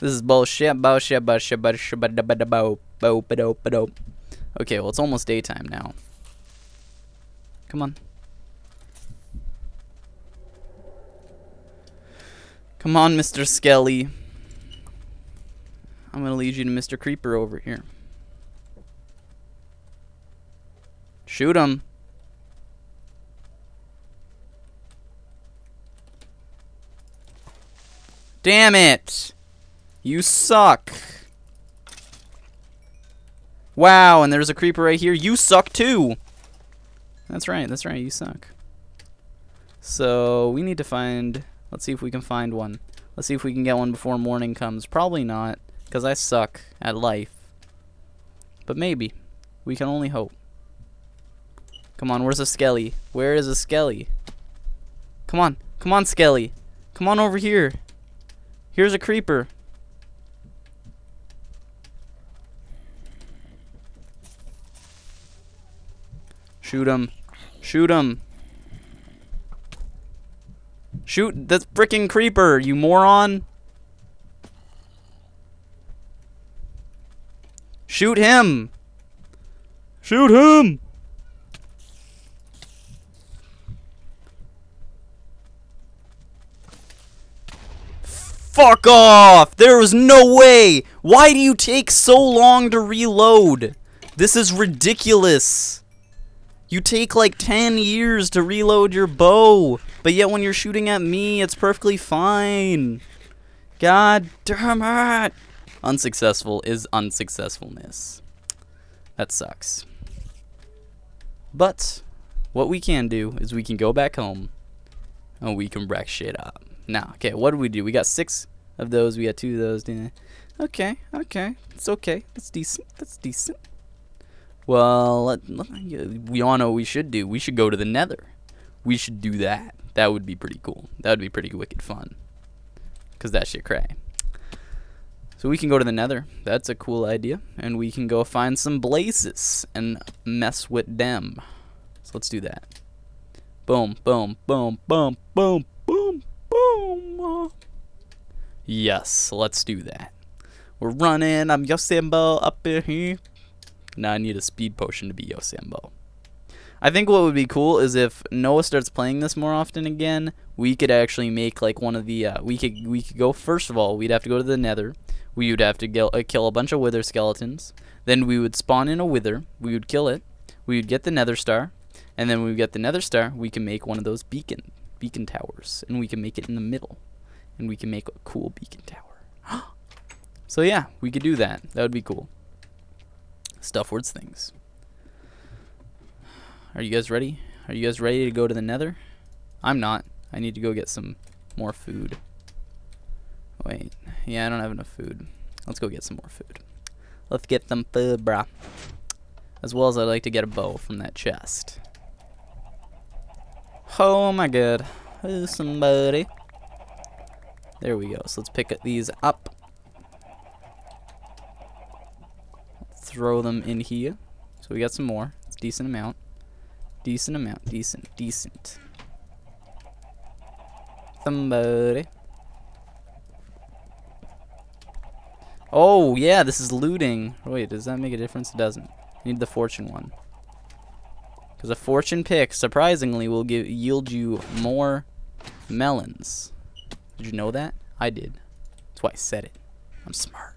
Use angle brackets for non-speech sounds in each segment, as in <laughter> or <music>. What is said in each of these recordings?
This is bullshit, bullshit, bullshit, bullshit, bullshit, Okay, well, it's almost daytime now. Come on. Come on, Mr. Skelly. I'm gonna lead you to Mr. Creeper over here. Shoot him. Damn it! You suck. Wow, and there's a creeper right here. You suck too. That's right, that's right, you suck. So, we need to find... Let's see if we can find one. Let's see if we can get one before morning comes. Probably not, because I suck at life. But maybe. We can only hope. Come on, where's a Skelly? Where is a Skelly? Come on, come on, Skelly. Come on over here. Here's a creeper. Shoot him. Shoot him. Shoot the freaking creeper, you moron. Shoot him. Shoot him. Fuck off! There was no way! Why do you take so long to reload? This is ridiculous. You take like 10 years to reload your bow, but yet when you're shooting at me, it's perfectly fine. God damn it! Unsuccessful is unsuccessfulness. That sucks. But, what we can do is we can go back home and we can wreck shit up. Now, okay, what do we do? We got six of those. We got two of those. Okay, okay. It's okay. That's decent. That's decent. Well, we uh, all know what we should do. We should go to the nether. We should do that. That would be pretty cool. That would be pretty wicked fun. Because that shit cray. So we can go to the nether. That's a cool idea. And we can go find some blazes and mess with them. So let's do that. Boom, boom, boom, boom, boom, boom, boom. Yes, let's do that. We're running. I'm Usain Bolt up in here. Now I need a speed potion to be Usain Bolt. I think what would be cool is if Noah starts playing this more often again, we could actually make like one of the uh, we could we could go first of all, we'd have to go to the Nether. We would have to get, uh, kill a bunch of wither skeletons. Then we would spawn in a wither. We would kill it. We would get the Nether star, and then when we get the Nether star, we can make one of those beacon beacon towers, and we can make it in the middle, and we can make a cool beacon tower. <gasps> so yeah, we could do that. That would be cool. Stuff words things. Are you guys ready? Are you guys ready to go to the nether? I'm not. I need to go get some more food. Wait. Yeah, I don't have enough food. Let's go get some more food. Let's get some food, brah. As well as I'd like to get a bow from that chest. Oh my god. Oh, somebody. There we go. So let's pick these up. Throw them in here. So we got some more. It's decent amount. Decent amount. Decent. Decent. Somebody. Oh, yeah, this is looting. Wait, does that make a difference? It doesn't. I need the fortune one. Because a fortune pick, surprisingly, will give yield you more melons. Did you know that? I did. That's why I said it. I'm smart.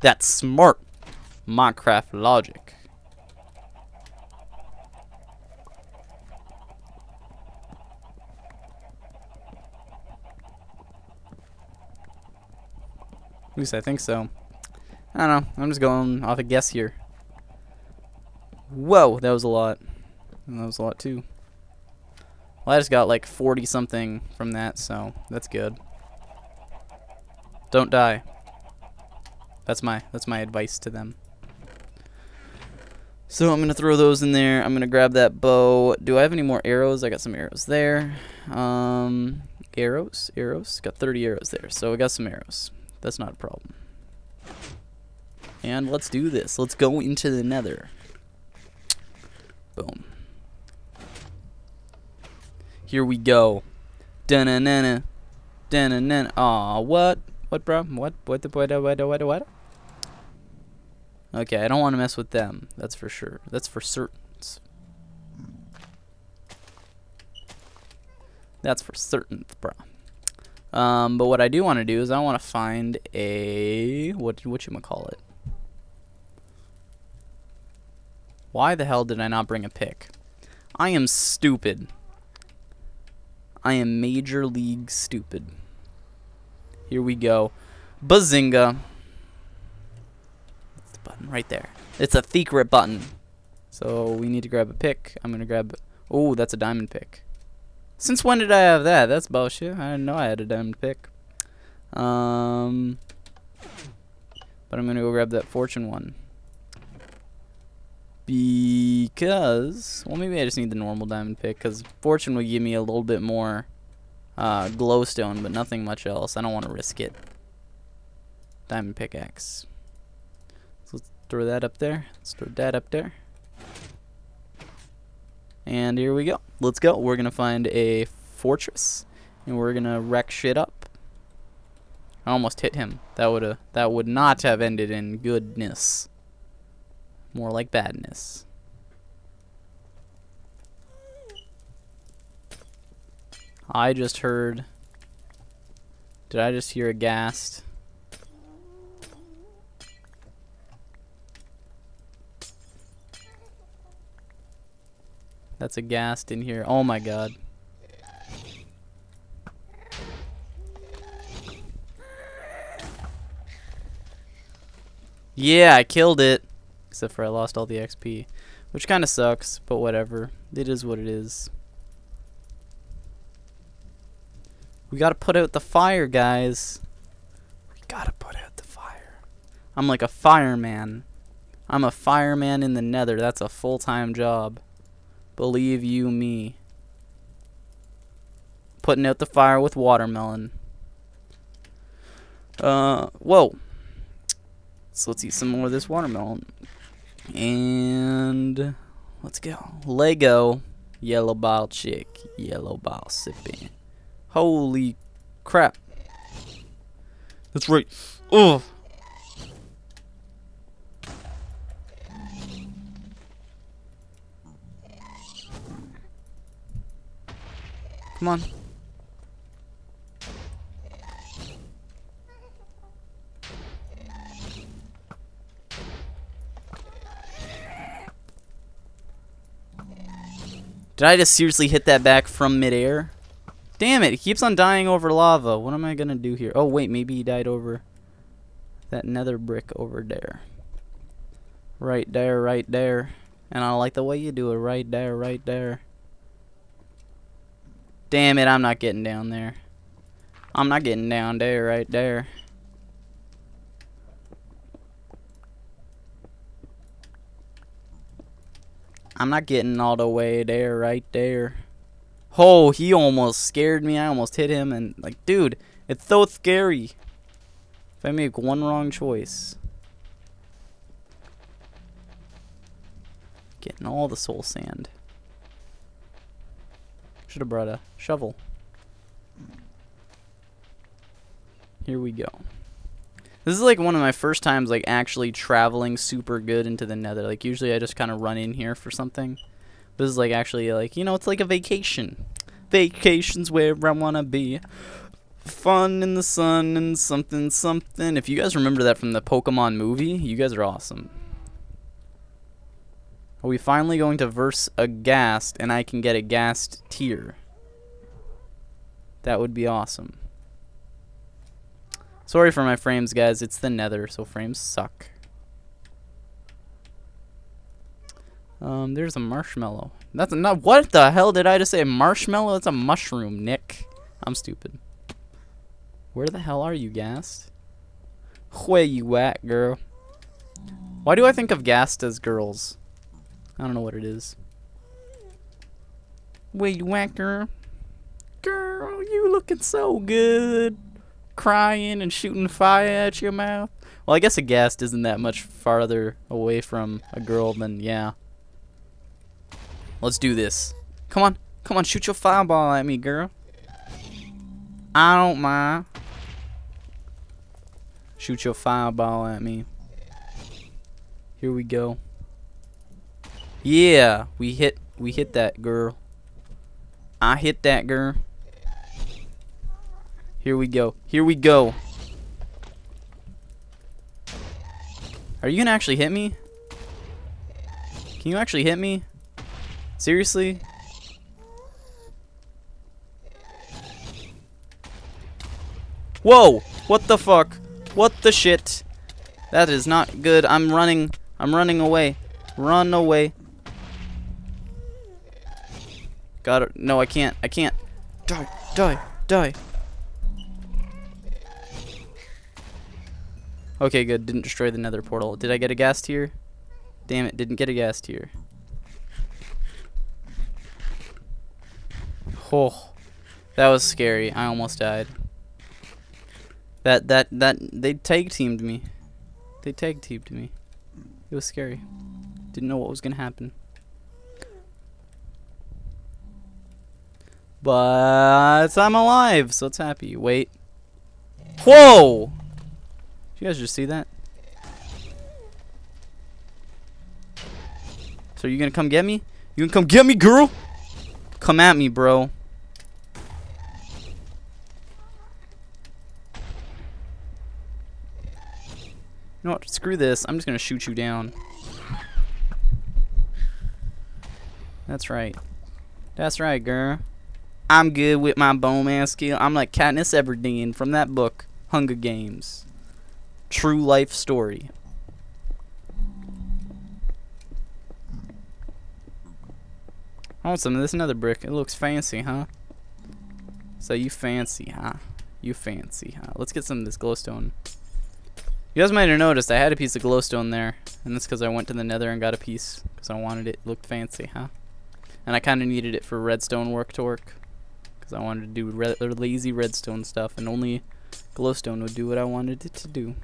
That's smart. Minecraft logic. At least I think so. I don't know. I'm just going off a guess here. Whoa, that was a lot. That was a lot too. Well, I just got like 40 something from that, so that's good. Don't die. That's my that's my advice to them. So I'm gonna throw those in there. I'm gonna grab that bow. Do I have any more arrows? I got some arrows there. Um, arrows, arrows. Got 30 arrows there, so I got some arrows. That's not a problem. And let's do this. Let's go into the nether. Boom. Here we go. Dun-na-na-na. Dun and then. Aw, what? What, bro? What? What? The what? What? What? What? Okay, I don't want to mess with them. That's for sure. That's for certain. That's for certain, bro. Um, but what I do want to do is I want to find a what what you call it. Why the hell did I not bring a pick? I am stupid. I am major league stupid. Here we go. Bazinga. Button right there. It's a secret button. So we need to grab a pick. I'm going to grab... Oh, that's a diamond pick. Since when did I have that? That's bullshit. I didn't know I had a diamond pick. Um, but I'm going to go grab that fortune one. Because, well, maybe I just need the normal diamond pick. Because fortune would give me a little bit more uh, glowstone, but nothing much else. I don't want to risk it. Diamond pickaxe. Throw that up there. Let's throw that up there. And here we go. Let's go. We're going to find a fortress. And we're going to wreck shit up. I almost hit him. That would have that would not have ended in goodness. More like badness. I just heard Did I just hear a ghast? That's a ghast in here. Oh my god. Yeah, I killed it. Except for I lost all the XP. Which kind of sucks, but whatever. It is what it is. We gotta put out the fire, guys. We gotta put out the fire. I'm like a fireman. I'm a fireman in the nether. That's a full-time job. Believe you me. Putting out the fire with watermelon. Uh, whoa. So let's eat some more of this watermelon. And let's go. Lego. Yellow ball chick. Yellow ball sipping. Holy crap. That's right. Oh. Come on. Did I just seriously hit that back from midair? Damn it, he keeps on dying over lava. What am I gonna do here? Oh wait, maybe he died over that nether brick over there. Right there, right there. And I like the way you do it right there, right there. Damn it, I'm not getting down there. I'm not getting down there, right there. I'm not getting all the way there, right there. Oh, he almost scared me. I almost hit him. And, like, dude, it's so scary. If I make one wrong choice. Getting all the soul sand. Should have brought a shovel. Here we go. This is like one of my first times like actually traveling super good into the nether. Like usually I just kind of run in here for something. This is like actually like, you know, it's like a vacation. Vacation's where I want to be. Fun in the sun and something something. If you guys remember that from the Pokemon movie, you guys are awesome. Are we finally going to verse a ghast and I can get a ghast tear? That would be awesome. Sorry for my frames, guys. It's the nether, so frames suck. Um, there's a marshmallow. That's not. What the hell did I just say? Marshmallow? It's a mushroom, Nick. I'm stupid. Where the hell are you, Ghast? Where you at, girl? Why do I think of Ghast as girls? I don't know what it is. At, girl? Girl, you looking so good. Crying and shooting fire at your mouth. Well, I guess a ghast isn't that much farther away from a girl than, yeah. Let's do this. Come on. Come on, shoot your fireball at me, girl. I don't mind. Shoot your fireball at me. Here we go. Yeah, we hit we hit that girl. I hit that girl. Here we go. Here we go. Are you gonna actually hit me? Can you actually hit me? Seriously? Whoa! What the fuck? What the shit? That is not good. I'm running. I'm running away. Run away. Got it. No, I can't. I can't. Die. Die. Die. Okay, good. Didn't destroy the nether portal. Did I get a ghast tear? Damn it, didn't get a ghast tear. Oh, that was scary. I almost died. That that that they tag teamed me. They tag teamed me. It was scary. Didn't know what was gonna happen. But I'm alive, so it's happy. Wait. Whoa! Did you guys just see that? So you gonna come get me? You gonna come get me, girl? Come at me, bro. You know what? Screw this. I'm just gonna shoot you down. That's right. That's right, girl. I'm good with my bowman skill. I'm like Katniss Everdeen from that book, Hunger Games. True life story. I want some of this nether brick. It looks fancy, huh? So you fancy, huh? You fancy, huh? Let's get some of this glowstone. You guys might have noticed I had a piece of glowstone there. And that's because I went to the nether and got a piece. Because I wanted it. it looked fancy, huh? And I kind of needed it for redstone work to work. Because I wanted to do re lazy redstone stuff. And only glowstone would do what I wanted it to do.